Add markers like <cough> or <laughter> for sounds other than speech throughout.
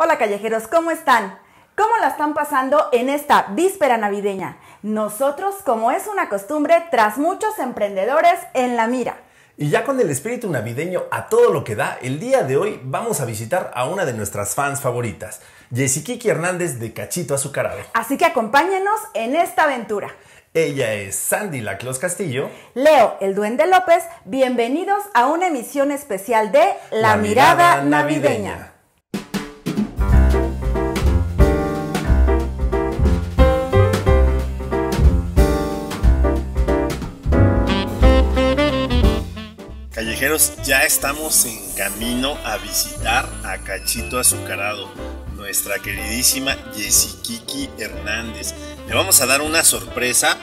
Hola callejeros, ¿cómo están? ¿Cómo la están pasando en esta víspera navideña? Nosotros, como es una costumbre, tras muchos emprendedores en la mira. Y ya con el espíritu navideño a todo lo que da, el día de hoy vamos a visitar a una de nuestras fans favoritas, Kiki Hernández de Cachito Azucarado. Así que acompáñenos en esta aventura. Ella es Sandy La Castillo. Leo, el Duende López. Bienvenidos a una emisión especial de La, Mirada, navideña. Callejeros, ya estamos en camino a visitar a Cachito Azucarado, nuestra queridísima Kiki Hernández. Le vamos a dar una sorpresa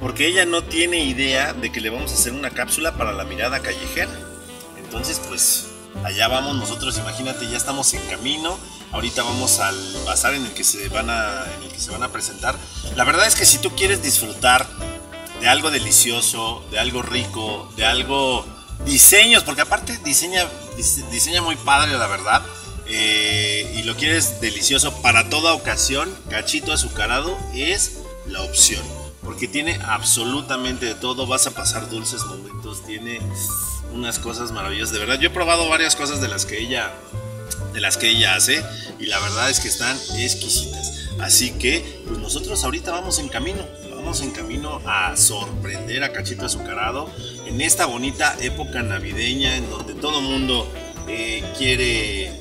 porque ella no tiene idea de que le vamos a hacer una cápsula para la mirada callejera. Entonces, pues allá vamos nosotros, imagínate, ya estamos en camino. Ahorita vamos al bazar en el que se van a, en el que se van a presentar. La verdad es que si tú quieres disfrutar de algo delicioso, de algo rico, de algo diseños, porque aparte diseña, diseña muy padre, la verdad. Eh, y lo quieres delicioso para toda ocasión, cachito azucarado es la opción. Porque tiene absolutamente de todo, vas a pasar dulces momentos, tiene unas cosas maravillosas. De verdad, yo he probado varias cosas de las que ella, de las que ella hace y la verdad es que están exquisitas. Así que, pues nosotros ahorita vamos en camino, vamos en camino a sorprender a Cachito Azucarado en esta bonita época navideña en donde todo mundo eh, quiere,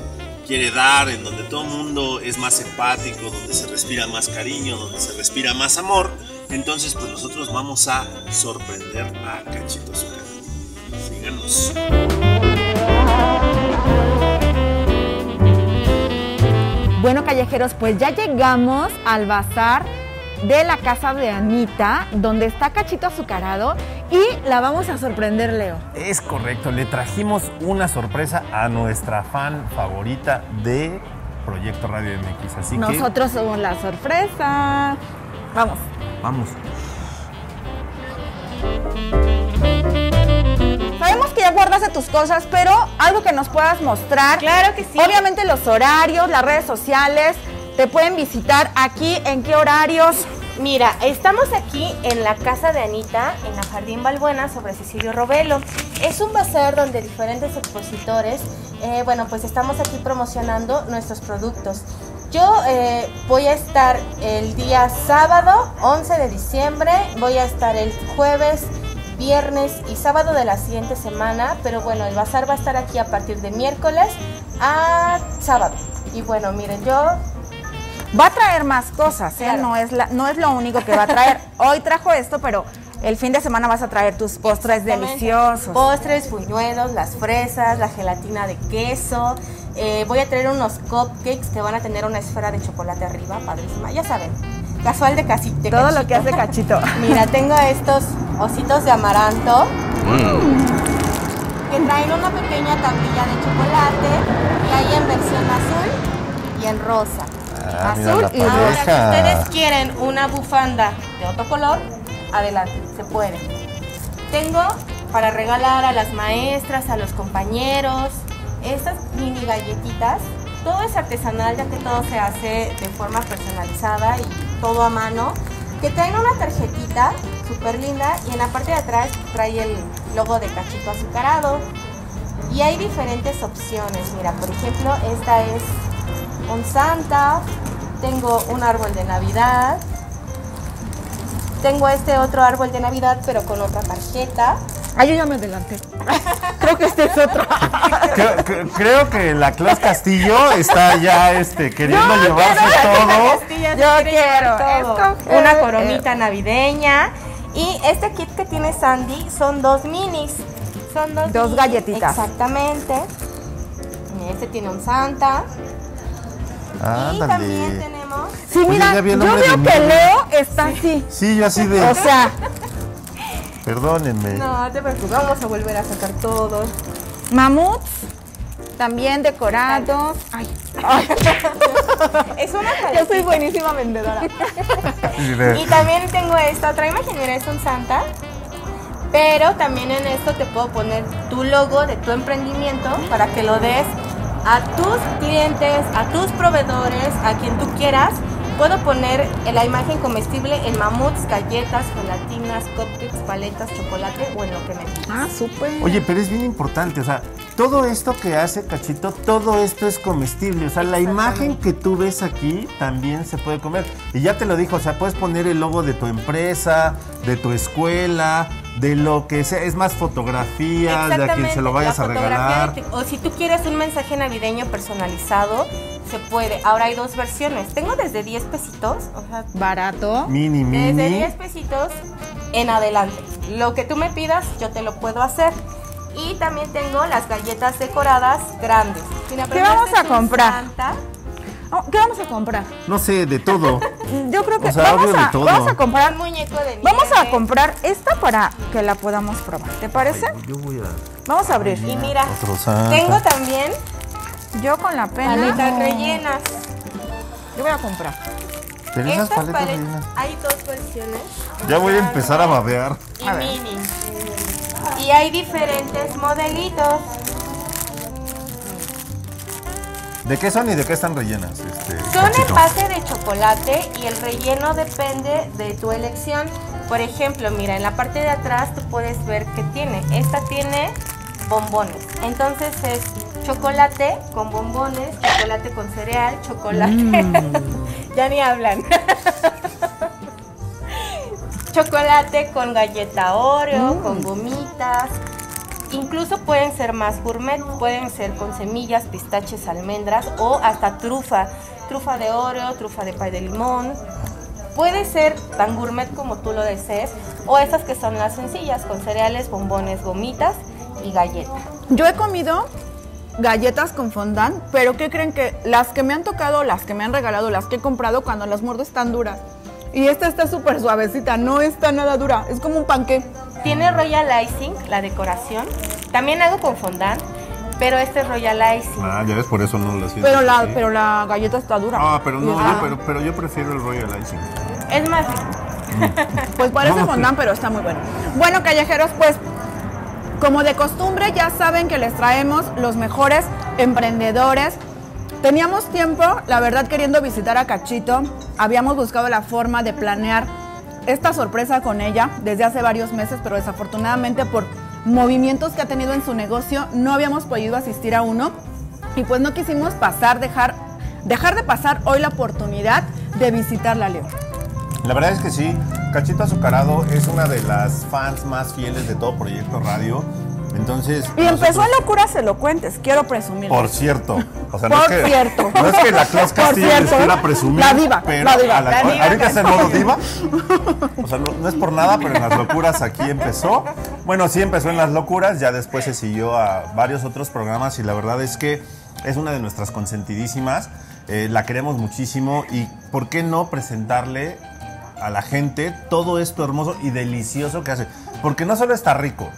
quiere dar, en donde todo mundo es más empático, donde se respira más cariño, donde se respira más amor. Entonces, pues nosotros vamos a sorprender a Cachito Azucarado. Síganos. Bueno, callejeros, pues ya llegamos al bazar de la casa de Anita, donde está Cachito Azucarado y la vamos a sorprender, Leo. Es correcto, le trajimos una sorpresa a nuestra fan favorita de Proyecto Radio MX. Así Nosotros somos la sorpresa. Vamos. Vamos. Sabemos que ya guardaste tus cosas, pero algo que nos puedas mostrar. Claro que sí. Obviamente los horarios, las redes sociales, te pueden visitar aquí, ¿en qué horarios? Mira, estamos aquí en la casa de Anita, en la Jardín Balbuena, sobre Cecilio Robelo. Es un bazar donde diferentes expositores, eh, bueno, pues estamos aquí promocionando nuestros productos. Yo eh, voy a estar el día sábado, 11 de diciembre, voy a estar el jueves, viernes y sábado de la siguiente semana, pero bueno, el bazar va a estar aquí a partir de miércoles a sábado. Y bueno, miren, yo Va a traer más cosas, ¿eh? no, es la, no es lo único que va a traer. <laughs> Hoy trajo esto, pero el fin de semana vas a traer tus postres deliciosos. Postres, buñuelos, las fresas, la gelatina de queso. Eh, voy a traer unos cupcakes que van a tener una esfera de chocolate arriba, padrísima. Ya saben, casual de casita. Todo lo que hace cachito. <laughs> Mira, tengo estos ositos de amaranto. Mm. Que traen una pequeña tablilla de chocolate y hay en versión azul y en rosa. Ah, azul y Ahora, si ustedes quieren una bufanda de otro color, adelante, se puede. Tengo para regalar a las maestras, a los compañeros, estas mini galletitas. Todo es artesanal ya que todo se hace de forma personalizada y todo a mano. Que traen una tarjetita súper linda y en la parte de atrás trae el logo de cachito azucarado. Y hay diferentes opciones. Mira, por ejemplo, esta es un Santa, tengo un árbol de Navidad, tengo este otro árbol de Navidad pero con otra tarjeta. Ay, yo ya me adelanté. creo que este es otro. creo, que la Claus Castillo está ya este, queriendo llevarse todo. Yo quiero todo. Una coronita navideña. Y este kit que tiene Sandy son dos minis. Son dos, dos galletitas. Exactamente. Este tiene un Santa. Y también tenemos. Sí, mira, yo veo que Leo está así. Sí, yo así de. O sea. Perdónenme. No, te preocupes, vamos a volver a sacar todos. Mamuts, también decorados. Ay. Ay. <laughs> es una Yo soy buenísima vendedora. <laughs> y también tengo esta otra imagen, mira, es un Santa. Pero también en esto te puedo poner tu logo de tu emprendimiento para que lo des a tus clientes, a tus proveedores, a quien tú quieras. Puedo poner en la imagen comestible en mamuts, galletas, gelatinas, cupcakes, paletas, chocolate o en lo que me pidas. Ah, súper. Oye, pero es bien importante, o sea, todo esto que hace Cachito, todo esto es comestible. O sea, la imagen que tú ves aquí también se puede comer. Y ya te lo dijo, o sea, puedes poner el logo de tu empresa, de tu escuela, de lo que sea. Es más fotografías, de a quien se lo vayas a fotografía regalar. O si tú quieres un mensaje navideño personalizado, se puede. Ahora hay dos versiones. Tengo desde 10 pesitos, o sea, Barato. Mini, desde mini. 10 pesitos en adelante. Lo que tú me pidas, yo te lo puedo hacer. Y también tengo las galletas decoradas grandes. Pero vamos a comprar? Santa. Oh, ¿Qué vamos a comprar? No sé, de todo. <laughs> Yo creo que O sea, vamos, a, todo. vamos a comprar muñeco de nieve. Vamos a comprar esta para que la podamos probar. ¿Te parece? Yo voy a. Vamos a abrir. Y mira, tengo también Yo con la pena. paletas rellenas. Yo voy a comprar. Pero esas Estas paletas paletas, rellenas. hay dos versiones. Ya voy a empezar a babear. Y A mini. Y hay diferentes modelitos. ¿De qué son y de qué están rellenas? Este, Son en base de chocolate y el relleno depende de tu elección. Por ejemplo, mira, en la parte de atrás tú puedes ver que tiene. Esta tiene bombones. Entonces es chocolate con bombones, chocolate con cereal, chocolate. Mm. <laughs> ya ni hablan. <laughs> chocolate con galleta Oreo, Mm. con gomitas. Incluso pueden ser más gourmet, pueden ser con semillas, pistaches, almendras o hasta trufa. Trufa de Oreo, trufa de pay de limón. Puede ser tan gourmet como tú lo desees o estas que son las sencillas con cereales, bombones, gomitas y galleta. Yo he comido galletas con fondant, pero ¿qué creen que las que me han tocado, las que me han regalado, las que he comprado cuando las muerdo están duras? Y esta está súper suavecita, no está nada dura, es como un panqué. Tiene royal icing, la decoración. También hago con fondant, pero este es royal icing. Ah, ya ves, por eso no lo siento. Pero la, así. pero la galleta está dura. Ah, pero no, Ah, yo, pero, pero yo prefiero el Royal Icing. Es más rico. Pues parece fondant, pero está muy bueno. Bueno, callejeros, pues como de costumbre ya saben que les traemos los mejores emprendedores. Teníamos tiempo, la verdad, queriendo visitar a Cachito. Habíamos buscado la forma de planear esta sorpresa con ella desde hace varios meses, pero desafortunadamente por movimientos que ha tenido en su negocio no habíamos podido asistir a uno. Y pues no quisimos pasar, dejar, dejar de pasar hoy la oportunidad de visitarla, Leo. La verdad es que sí, Cachito Azucarado es una de las fans más fieles de todo Proyecto Radio. Entonces. Y empezó nosotros- en locuras elocuentes, quiero presumir. Por cierto. O sea, Por no es que, cierto. No es que la Claus Castillo les quiera presumir. La diva, Pero la diva, a la- la diva ahorita está en modo diva. O sea, no, no es por nada, pero en las locuras aquí empezó. Bueno, sí empezó en las locuras, ya después se siguió a varios otros programas y la verdad es que es una de nuestras consentidísimas. Eh, la queremos muchísimo y ¿por qué no presentarle a la gente todo esto hermoso y delicioso que hace? Porque no solo está rico,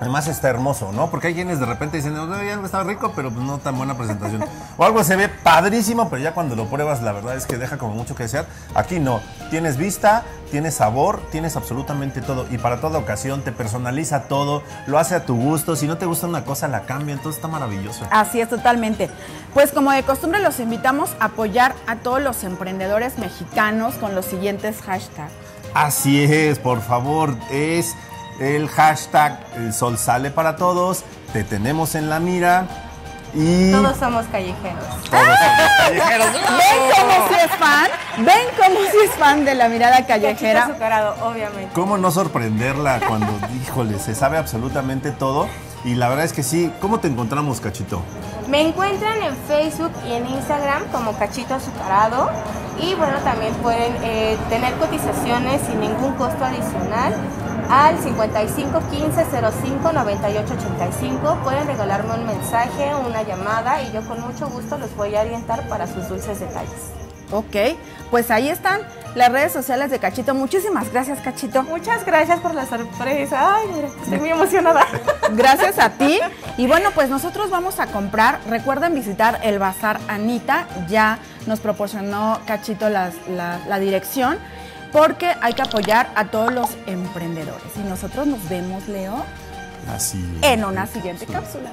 Además está hermoso, ¿no? Porque hay quienes de repente dicen, no, ya está rico, pero pues no tan buena presentación. O algo se ve padrísimo, pero ya cuando lo pruebas, la verdad es que deja como mucho que desear. Aquí no. Tienes vista, tienes sabor, tienes absolutamente todo. Y para toda ocasión te personaliza todo, lo hace a tu gusto. Si no te gusta una cosa, la cambia. Entonces está maravilloso. Así es, totalmente. Pues como de costumbre los invitamos a apoyar a todos los emprendedores mexicanos con los siguientes hashtags. Así es, por favor, es el hashtag El Sol Sale para Todos. Te tenemos en la mira. Y Todos somos callejeros. todos somos callejeros. ¿Ven cómo si es fan? ¿Ven cómo si es fan de la mirada Cachito callejera? azucarado, obviamente. ¿Cómo no sorprenderla cuando, <laughs> híjole, se sabe absolutamente todo? Y la verdad es que sí. ¿Cómo te encontramos, Cachito? Me encuentran en Facebook y en Instagram como Cachito Azucarado. Y bueno, también pueden eh, tener cotizaciones sin ningún costo adicional al 55 15 05 98 85. Pueden regalarme un mensaje, una llamada y yo con mucho gusto los voy a orientar para sus dulces detalles. Ok, pues ahí están las redes sociales de Cachito. Muchísimas gracias, Cachito. Muchas gracias por la sorpresa. Ay, mira, estoy muy emocionada. <laughs> Gracias a ti. Y bueno, pues nosotros vamos a comprar. Recuerden visitar el Bazar Anita. Ya nos proporcionó Cachito la, la dirección. Porque hay que apoyar a todos los emprendedores. Y nosotros nos vemos, Leo, Así. en una siguiente cápsula.